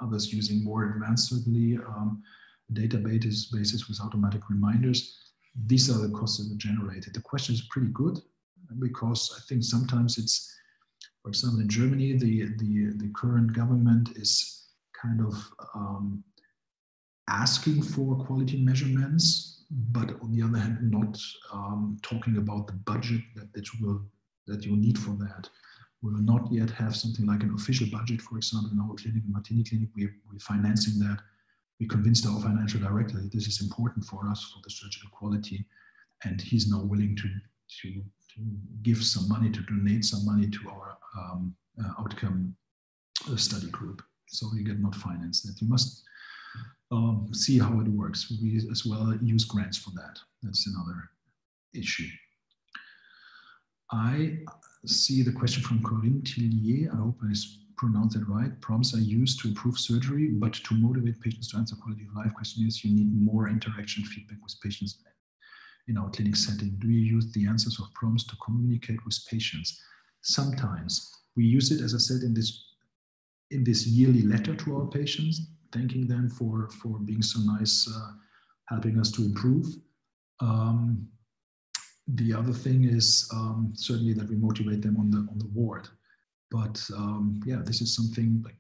others using more advanced, certainly, um, databases bases with automatic reminders. These are the costs that are generated. The question is pretty good because I think sometimes it's, for example, in Germany, the, the, the current government is kind of um, asking for quality measurements, but on the other hand, not um, talking about the budget that, that, will, that you need for that. We will not yet have something like an official budget, for example, in our clinic, Martini Clinic, we, we're financing that. We convinced our financial director that this is important for us for the surgical quality, and he's now willing to, to, to give some money, to donate some money to our um, uh, outcome uh, study group. So you get not financed that. You must um, see how it works. We as well use grants for that. That's another issue. I see the question from Corinne Tillier. I hope I pronounced that right. PROMs are used to improve surgery, but to motivate patients to answer quality of life questionnaires, you need more interaction feedback with patients in our clinic setting. Do you use the answers of PROMs to communicate with patients? Sometimes we use it, as I said, in this in this yearly letter to our patients, thanking them for for being so nice, uh, helping us to improve. Um, the other thing is um, certainly that we motivate them on the on the ward. But um, yeah, this is something like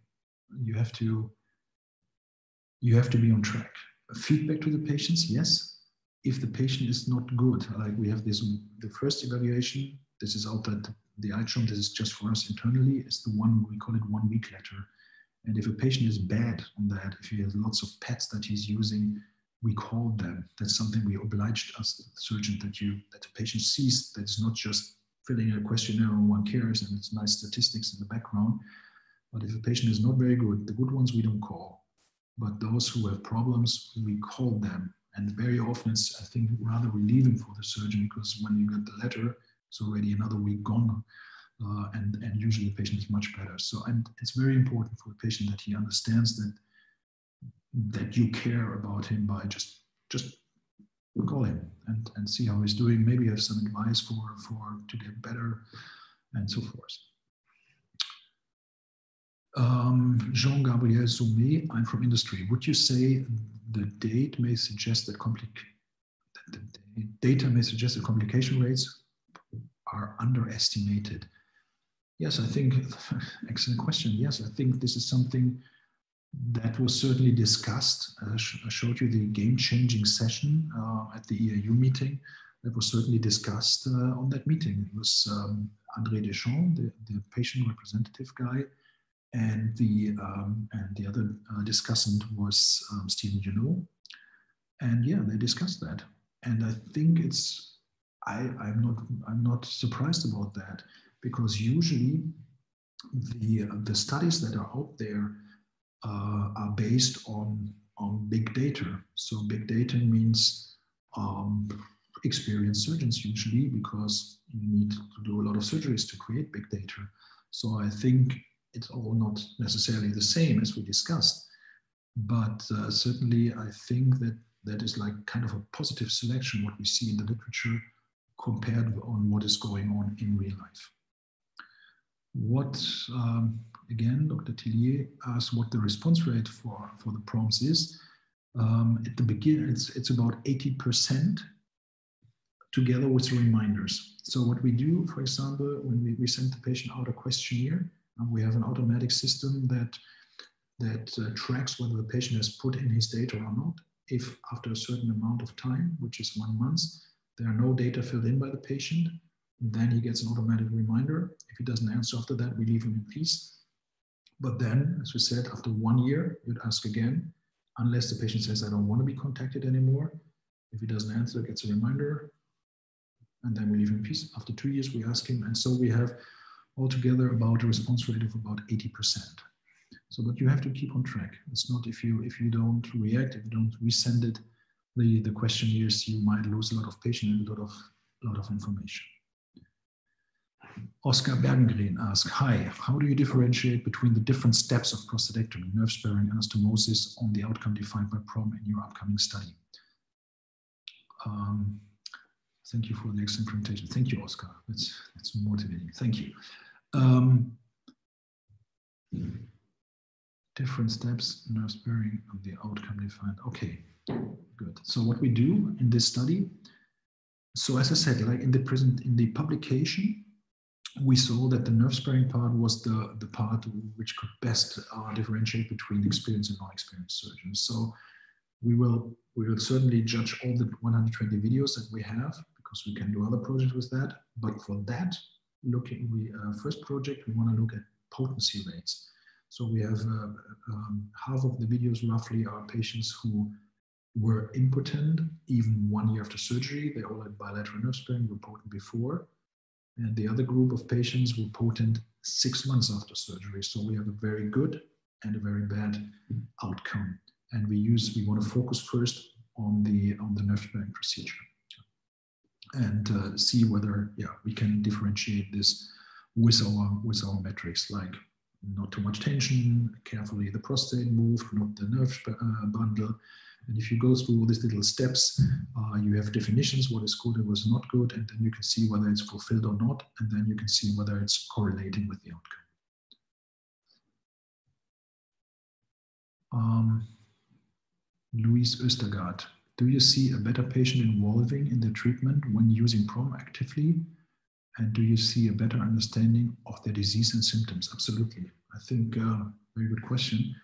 you have to you have to be on track. Feedback to the patients, yes. If the patient is not good, like we have this the first evaluation, this is out that the ICHOM, this is just for us internally, is the one we call it one week letter. And if a patient is bad on that, if he has lots of pets that he's using, we call them. That's something we obliged us, the surgeon, that you that the patient sees that it's not just filling a questionnaire on one cares and it's nice statistics in the background. But if a patient is not very good, the good ones we don't call. But those who have problems, we call them. And very often it's, I think, rather relieving for the surgeon because when you get the letter, it's already another week gone. Uh, and, and usually the patient is much better. So and it's very important for the patient that he understands that that you care about him by just just call him and, and see how he's doing. Maybe have some advice for for to get better and so forth. Um, Jean-Gabriel Soumet, I'm from industry. Would you say the date may suggest that, data may suggest that complication rates are underestimated? Yes, I think, excellent question. Yes, I think this is something that was certainly discussed. I, sh I showed you the game-changing session uh, at the EAU meeting. That was certainly discussed uh, on that meeting. It was um, André Deschamps, the, the, patient representative guy, and the um, and the other uh, discussant was um, Steven Joniau. And yeah, they discussed that. And I think it's I, I'm not I'm not surprised about that because usually the the studies that are out there uh, are based on, on big data. So big data means um, experienced surgeons usually because you need to do a lot of surgeries to create big data. So I think it's all not necessarily the same as we discussed, but uh, certainly I think that that is like kind of a positive selection what we see in the literature compared on what is going on in real life. What um, again, Dr. Tillier asked what the response rate for, for the PROMs is. Um, at the beginning, it's, it's about 80% together with reminders. So what we do, for example, when we, we send the patient out a questionnaire, we have an automatic system that, that uh, tracks whether the patient has put in his data or not. If after a certain amount of time, which is one month, there are no data filled in by the patient, then he gets an automatic reminder. If he doesn't answer after that, we leave him in peace. But then, as we said, after one year, you'd ask again, unless the patient says, I don't want to be contacted anymore. If he doesn't answer, gets a reminder, and then we leave him in peace. After two years, we ask him, and so we have altogether about a response rate of about 80%. So, but you have to keep on track. It's not if you if you don't react, if you don't resend it, the the questionnaires, you might lose a lot of patients and a lot of lot of information. Oscar Bergengren asks, Hi, how do you differentiate between the different steps of prostatectomy, nerve sparing, anastomosis on the outcome defined by PROM in your upcoming study? Um, thank you for the excellent presentation. Thank you, Oscar. That's, that's motivating. Thank you. Um, different steps, nerve sparing, on the outcome defined. Okay, good. So what we do in this study, so as I said, like in the present, in the publication, we saw that the nerve sparing part was the, the part which could best uh, differentiate between experienced and non-experienced surgeons. So we will we will certainly judge all the 120 videos that we have because we can do other projects with that. But for that, looking we uh, first project we want to look at potency rates. So we have uh, um, half of the videos roughly are patients who were impotent even one year after surgery. They all had bilateral nerve sparing, were potent before and the other group of patients were potent six months after surgery. So we have a very good and a very bad outcome. And we use, we want to focus first on the on the nerve sparing procedure and uh, see whether yeah we can differentiate this with our with our metrics like not too much tension, carefully the prostate moved, not the nerve uh, bundle, and if you go through all these little steps, uh, you have definitions, what is good and what is not good, and then you can see whether it's fulfilled or not, and then you can see whether it's correlating with the outcome. Um, Luis Östergaard, do you see a better patient involving in the treatment when using PROM actively? And do you see a better understanding of the disease and symptoms? Absolutely. I think uh, very good question.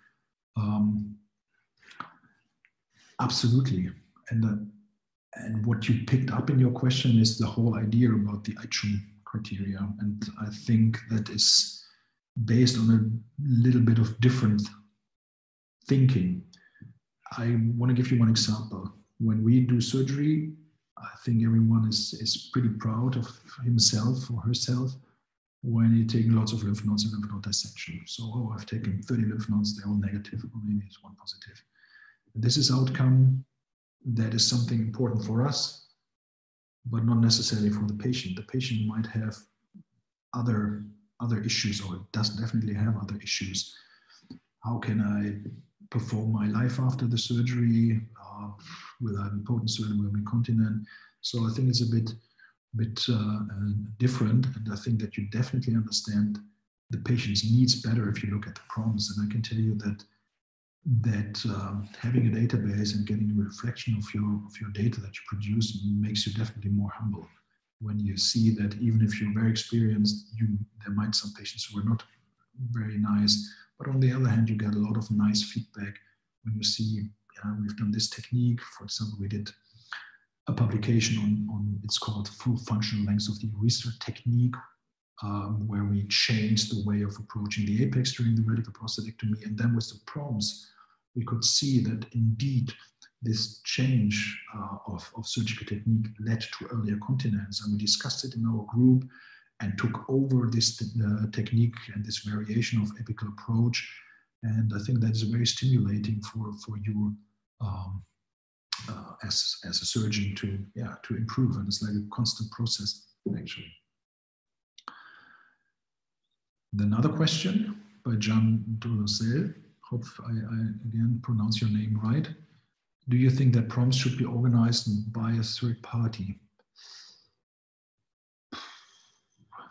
Um, Absolutely. And, uh, and what you picked up in your question is the whole idea about the ICHOM criteria. And I think that is based on a little bit of different thinking. I want to give you one example. When we do surgery, I think everyone is, is pretty proud of himself or herself when you take lots of lymph nodes and lymph node dissection. So, oh, I've taken 30 lymph nodes, they're all negative, or maybe it's one positive. This is outcome that is something important for us, but not necessarily for the patient. The patient might have other other issues, or it does definitely have other issues. How can I perform my life after the surgery? Uh, will I be potent surgery? Will I be incontinent? So I think it's a bit bit uh, uh, different, and I think that you definitely understand the patient's needs better if you look at the PROMs. And I can tell you that that um, having a database and getting a reflection of your of your data that you produce makes you definitely more humble when you see that even if you're very experienced you there might some patients who are not very nice but on the other hand you get a lot of nice feedback when you see yeah, we've done this technique for example we did a publication on, on it's called full functional length of the urethra technique um, where we changed the way of approaching the apex during the radical prostatectomy. And then with the PROMs, we could see that indeed this change uh, of, of surgical technique led to earlier continence. And we discussed it in our group and took over this uh, technique and this variation of apical approach. And I think that is very stimulating for, for you um, uh, as, as a surgeon to, yeah, to improve. And it's like a constant process, actually. Another question by John Dolosel. Hope I, I, again pronounce your name right. Do you think that PROMs should be organized by a third party?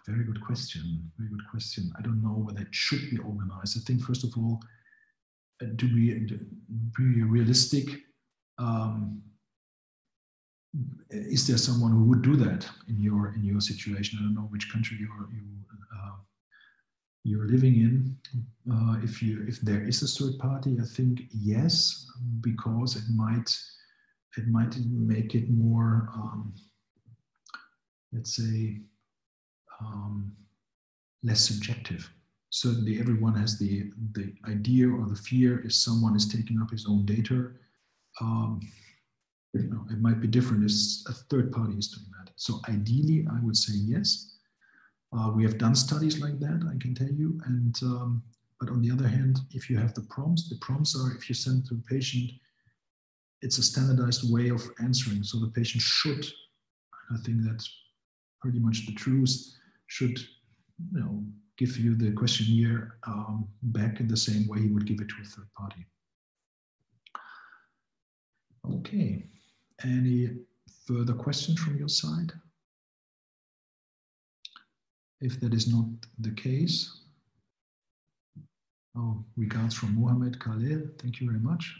Very good question. Very good question. I don't know whether it should be organized. I think first of all, uh, to be to be realistic, um, is there someone who would do that in your in your situation? I don't know which country you're you uh, you're living in. Uh, if you if there is a third party, I think yes, because it might it might make it more um, let's say um, less subjective. Certainly, everyone has the the idea or the fear if someone is taking up his own data. Um, you know, it might be different if a third party is doing that. So ideally, I would say yes uh, we have done studies like that, I can tell you, and um, but on the other hand, if you have the PROMs, the PROMs are if you send to a patient, it's a standardized way of answering. So the patient should, I think that's pretty much the truth, should you know give you the questionnaire um, back in the same way he would give it to a third party. Okay, any further questions from your side? If that is not the case, oh, regards from Mohamed Khalil, thank you very much.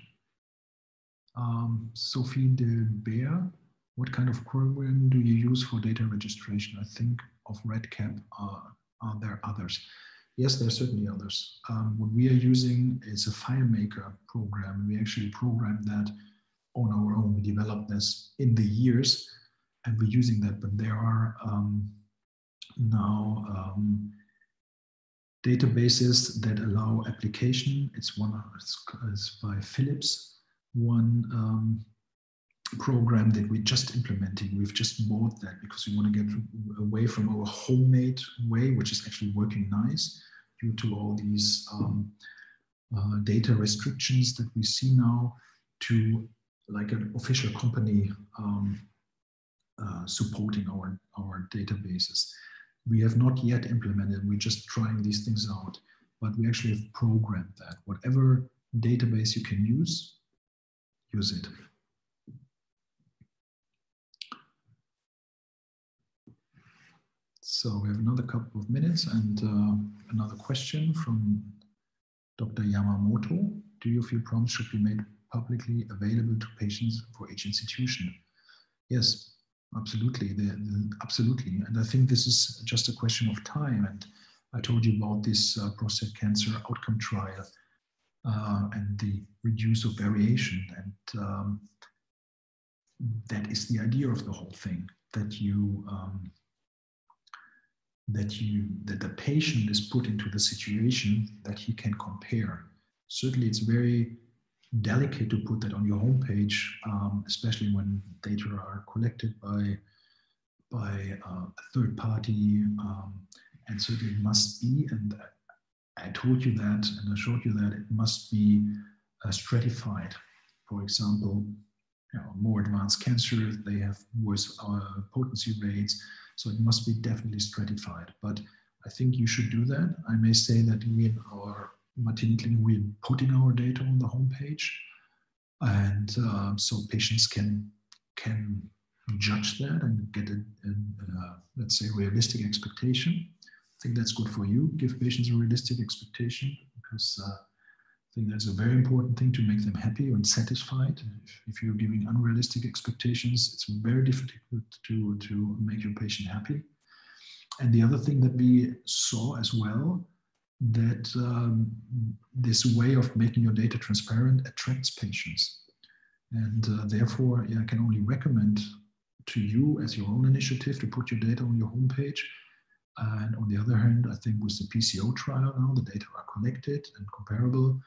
Um, Sophie de Beer, what kind of program do you use for data registration? I think of REDCap. Uh, are there others? Yes, there are certainly others. Um, what we are using is a FileMaker program. We actually programmed that on our own. We developed this in the years and we're using that, but there are um, now um, databases that allow application. It's one it's, it's by Philips, one um, program that we're just implementing. We've just bought that because we want to get away from our homemade way, which is actually working nice due to all these um, uh, data restrictions that we see now to like an official company um, uh, supporting our, our databases. We have not yet implemented, we're just trying these things out, but we actually have programmed that. Whatever database you can use, use it. So we have another couple of minutes and uh, another question from Dr. Yamamoto. Do you feel PROMs should be made publicly available to patients for each institution? Yes, absolutely, the, the, absolutely. And I think this is just a question of time. And I told you about this uh, prostate cancer outcome trial uh, and the reduce of variation. And um, that is the idea of the whole thing, that you um, that you that the patient is put into the situation that he can compare. Certainly, it's very delicate to put that on your homepage, um, especially when data are collected by by uh, a third party, um, and so it must be. And I told you that, and I showed you that it must be uh, stratified. For example, you know, more advanced cancer, they have worse uh, potency rates, so it must be definitely stratified. But I think you should do that. I may say that we in our Martini Clinic, we're putting our data on the homepage. And uh, so patients can, can judge that and get a, a, a, let's say, realistic expectation. I think that's good for you. Give patients a realistic expectation because uh, I think that's a very important thing to make them happy and satisfied. If, if, you're giving unrealistic expectations, it's very difficult to, to make your patient happy. And the other thing that we saw as well that um, this way of making your data transparent attracts patients. And uh, therefore, yeah, I can only recommend to you as your own initiative to put your data on your homepage. And on the other hand, I think with the PCO trial now, the data are collected and comparable.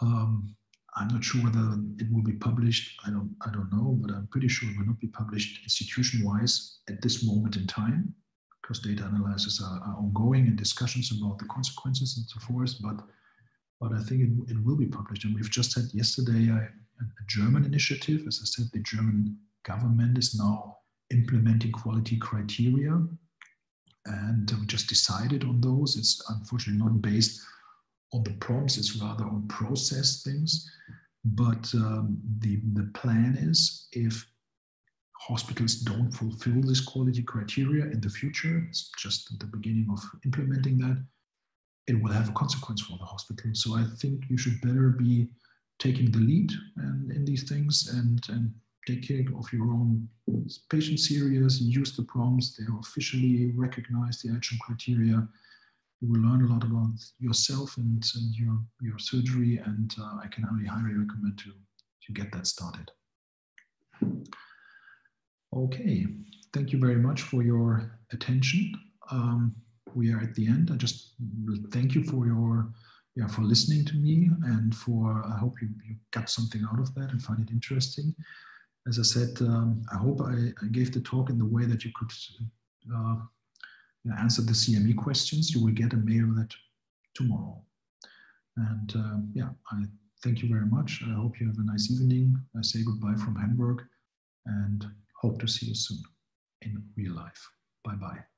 Um, I'm not sure whether it will be published. I don't, I don't know, but I'm pretty sure it will not be published institution-wise at this moment in time because data analysis are, are, ongoing and discussions about the consequences and so forth. But but I think it, it will be published. And we've just had yesterday a, a German initiative. As I said, the German government is now implementing quality criteria. And we just decided on those. It's unfortunately not based on the PROMs, it's rather on process things. But um, the, the plan is if hospitals don't fulfill this quality criteria in the future, it's just the beginning of implementing that, it will have a consequence for the hospital. So I think you should better be taking the lead and in these things and, and take care of your own patient series, use the PROMs, they're officially recognized, the ICHOM criteria. You will learn a lot about yourself and, and your, your surgery, and uh, I can only highly recommend to, to get that started. Okay, thank you very much for your attention. Um, we are at the end. I just thank you for your yeah for listening to me and for I hope you, you got something out of that and find it interesting. As I said, um, I hope I, I, gave the talk in the way that you could uh, answer the CME questions. You will get a mail that tomorrow. And um, yeah, I thank you very much. I hope you have a nice evening. I say goodbye from Hamburg and hope to see you soon in real life. Bye bye.